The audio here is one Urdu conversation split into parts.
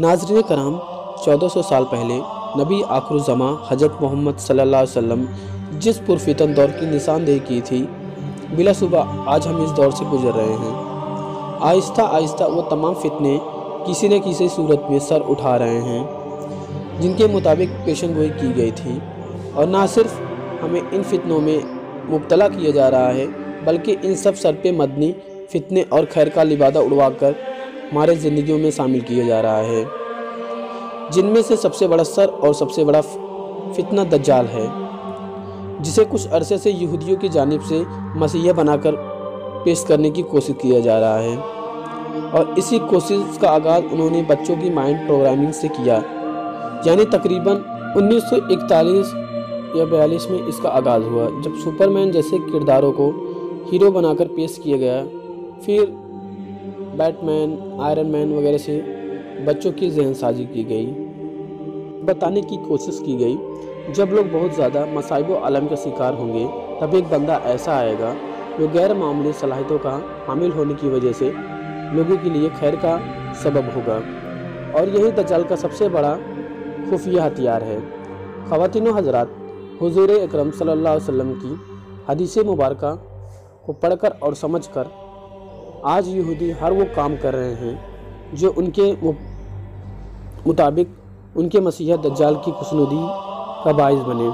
ناظرین کرام، چودہ سو سال پہلے نبی آخر الزماں حضرت محمد صلی اللہ علیہ وسلم جس پرفتن دور کی نشاندہی کی تھی، بلا صبح آج ہم اس دور سے گزر رہے ہیں۔ آہستہ آہستہ وہ تمام فتنے کسی نہ کسی صورت میں سر اٹھا رہے ہیں، جن کے مطابق پیشن گوئی کی گئی تھی۔ اور نہ صرف ہمیں ان فتنوں میں مبتلا کیا جا رہا ہے، بلکہ ان سب سر پہ مدنی فتنے اور خیر کا لبادہ اڑوا کر ہمارے زندگیوں میں شامل کیا جا رہا ہے۔ جن میں سے سب سے بڑا سر اور سب سے بڑا فتنہ دجال ہے، جسے کچھ عرصے سے یہودیوں کی جانب سے مسیح بنا کر پیش کرنے کی کوشش کیا جا رہا ہے۔ اور اسی کوشش کا آغاز انہوں نے بچوں کی مائنڈ پروگرامنگ سے کیا یعنی تقریباً انیس سو اکتالیس یا بیالیس میں اس کا آغاز ہوا۔ جب سپرمین جیسے کرداروں کو ہیرو بنا کر پیش کیا گیا، پھر بیٹ مین آئرن مین وغیرہ سے بچوں کی ذہن سازی کی گئی۔ بتانے کی کوشش کی گئی، جب لوگ بہت زیادہ مصائب و عالم کا شکار ہوں گے، تب ایک بندہ ایسا آئے گا جو غیر معمولی صلاحیتوں کا حامل ہونے کی وجہ سے لوگوں کے لیے خیر کا سبب ہوگا۔ اور یہی دجال کا سب سے بڑا خفیہ ہتھیار ہے۔ خواتین و حضرات، حضور اکرم صلی اللہ علیہ وسلم کی حدیث مبارکہ کو پڑھ کر اور سمجھ کر آج یہودی ہر وہ کام کر رہے ہیں جو ان کے مطابق ان کے مسیح دجال کی خسنودی کا باعث بنے۔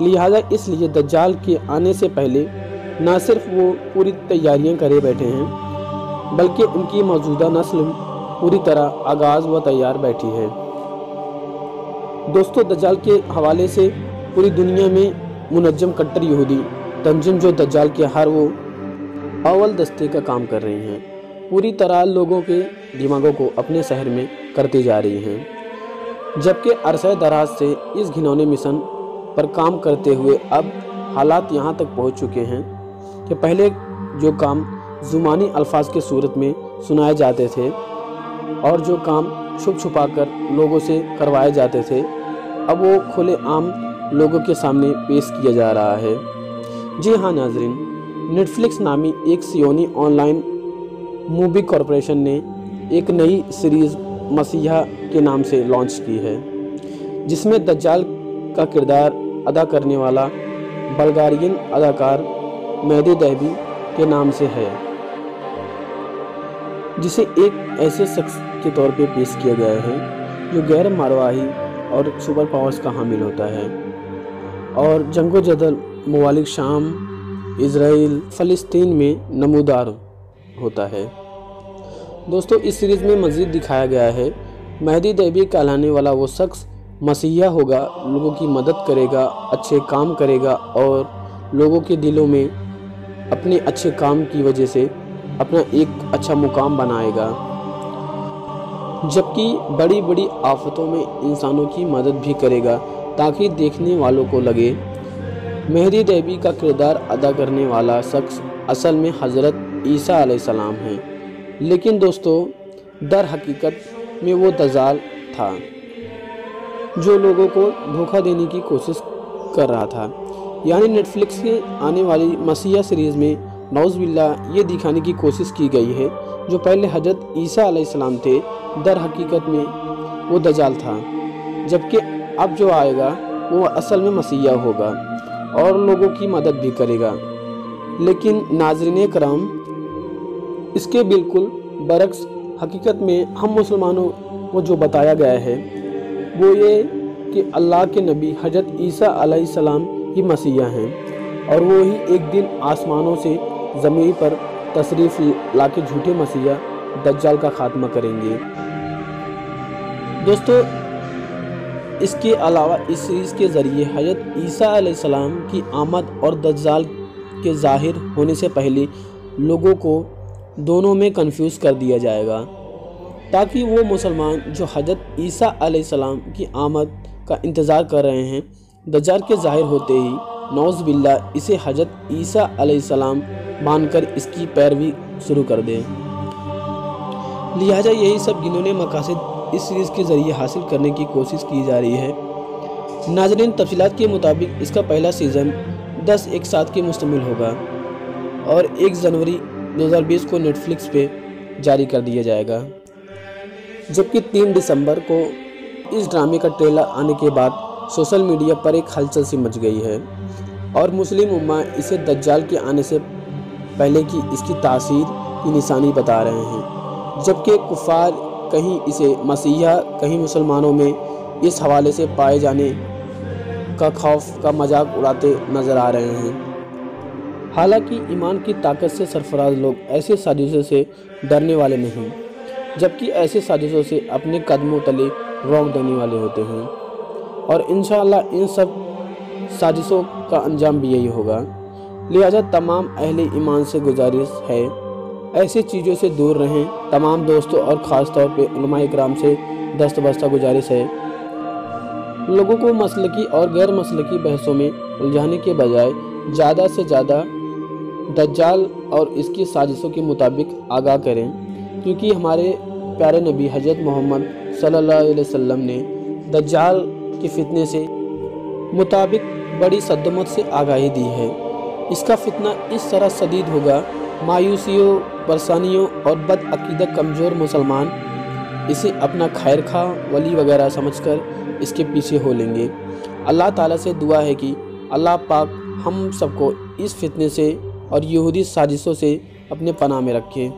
لہٰذا اس لیے دجال کے آنے سے پہلے نہ صرف وہ پوری تیاریاں کرے بیٹھے ہیں، بلکہ ان کی موجودہ نسل پوری طرح آغاز و تیار بیٹھی ہے۔ دوستو، دجال کے حوالے سے پوری دنیا میں منجم کٹر یہودی تنظیم جو دجال کے ہر وہ اول دستے کا کام کر رہی ہیں۔ پوری طرح لوگوں کے دماغوں کو اپنے شہر میں کرتے جا رہی ہیں۔ جبکہ عرصہ دراز سے اس گھنونے مشن پر کام کرتے ہوئے اب حالات یہاں تک پہنچ چکے ہیں کہ پہلے جو کام زمانی الفاظ کے صورت میں سنائے جاتے تھے اور جو کام چھپ چھپا کر لوگوں سے کروائے جاتے تھے، اب وہ کھلے عام لوگوں کے سامنے پیش کیا جا رہا ہے۔ جی ہاں ناظرین نیٹفلکس نامی ایک سیونی آن لائن مووی کارپوریشن نے ایک نئی سیریز مسیحا کے نام سے لانچ کی ہے، جس میں دجال کا کردار ادا کرنے والا بلگارین اداکار مہدی دہبی کے نام سے ہے، جسے ایک ایسے شخص کے طور پہ پیش کیا گیا ہے جو غیر مارواہی اور سپر پاورز کا حامل ہوتا ہے۔ اور جنگ و جدل موالک شام اسرائیل فلسطین میں نمودار ہوتا ہے۔ دوستو، اس سیریز میں مزید دکھایا گیا ہے۔ مہدی دیبی کہلانے والا وہ شخص مسیحا ہوگا، لوگوں کی مدد کرے گا، اچھے کام کرے گا اور لوگوں کے دلوں میں اپنے اچھے کام کی وجہ سے اپنا ایک اچھا مقام بنائے گا۔ جبکہ بڑی بڑی آفتوں میں انسانوں کی مدد بھی کرے گا تاکہ دیکھنے والوں کو لگے مہدی دیبی کا کردار ادا کرنے والا شخص اصل میں حضرت عیسیٰ علیہ السلام ہیں۔ لیکن دوستو، در حقیقت میں وہ دجال تھا جو لوگوں کو دھوکہ دینے کی کوشش کر رہا تھا۔ یعنی نیٹ فلکس کے آنے والی مسیحہ سیریز میں نوز باللہ یہ دکھانے کی کوشش کی گئی ہے جو پہلے حضرت عیسیٰ علیہ السلام تھے، در حقیقت میں وہ دجال تھا۔ جبکہ اب جو آئے گا، وہ اصل میں مسیحہ ہوگا۔ اور لوگوں کی مدد بھی کرے گا۔ لیکن ناظرین کرام، اس کے بالکل برعکس حقیقت میں ہم مسلمانوں کو جو بتایا گیا ہے، وہ یہ کہ اللہ کے نبی حضرت عیسیٰ علیہ السلام ہی مسیحہ ہیں اور وہی ایک دن آسمانوں سے زمین پر تصریف لا کے جھوٹے مسیحہ دجال کا خاتمہ کریں گے۔ دوستو اس کے علاوہ اس سیریز کے ذریعے حضرت عیسیٰ علیہ السلام کی آمد اور دجال کے ظاہر ہونے سے پہلے لوگوں کو دونوں میں کنفیوز کر دیا جائے گا تاکہ وہ مسلمان جو حضرت عیسیٰ علیہ السلام کی آمد کا انتظار کر رہے ہیں، دجال کے ظاہر ہوتے ہی نوز باللہ اسے حضرت عیسیٰ علیہ السلام مان کر اس کی پیروی شروع کر دیں۔ لہٰذا یہی سب گنونے مقاصد اس سیریز کے ذریعے حاصل کرنے کی کوشش کی جا رہی ہے۔ ناظرین، تفصیلات کے مطابق اس کا پہلا سیزن دس ایک ساتھ کے مشتمل ہوگا اور ایک جنوری دو ہزار بیس کو نیٹ فلکس پہ جاری کر دیا جائے گا۔ جبکہ تین دسمبر کو اس ڈرامے کا ٹریلر آنے کے بعد سوشل میڈیا پر ایک ہلچل سی مچ گئی ہے اور مسلم امہ اسے دجال کے آنے سے پہلے کی اس کی تاثیر کی نشانی بتا رہے ہیں۔ جبکہ کفار کہیں اسے مسیحا کہیں مسلمانوں میں اس حوالے سے پائے جانے کا خوف کا مذاق اڑاتے نظر آ رہے ہیں۔ حالانکہ ایمان کی طاقت سے سرفراز لوگ ایسے سازشوں سے ڈرنے والے نہیں، جبکہ ایسے سازشوں سے اپنے قدموں تلے روک دینے والے ہوتے ہیں۔ اور انشاءاللہ ان سب سازشوں کا انجام بھی یہی ہوگا۔ لہذا تمام اہل ایمان سے گزارش ہے ایسی چیزوں سے دور رہیں۔ تمام دوستوں اور خاص طور پہ علماء اکرام سے دست بستہ گزارش ہے۔ لوگوں کو مسلکی اور غیر مسلکی بحثوں میں الجھانے کے بجائے زیادہ سے زیادہ دجال اور اس کی سازشوں کے مطابق آگاہ کریں۔ کیونکہ ہمارے پیارے نبی حضرت محمد صلی اللہ علیہ وسلم نے دجال کے فتنے سے مطابق بڑی صدمت سے آگاہی دی ہے۔ اس کا فتنہ اس طرح شدید ہوگا مایوسیوں پرسانیوں اور بد عقیدہ کمزور مسلمان اسے اپنا خیر خواہ ولی وغیرہ سمجھ کر اس کے پیچھے ہو لیں گے۔ اللہ تعالیٰ سے دعا ہے کہ اللہ پاک ہم سب کو اس فتنے سے اور یہودی سازشوں سے اپنے پناہ میں رکھے۔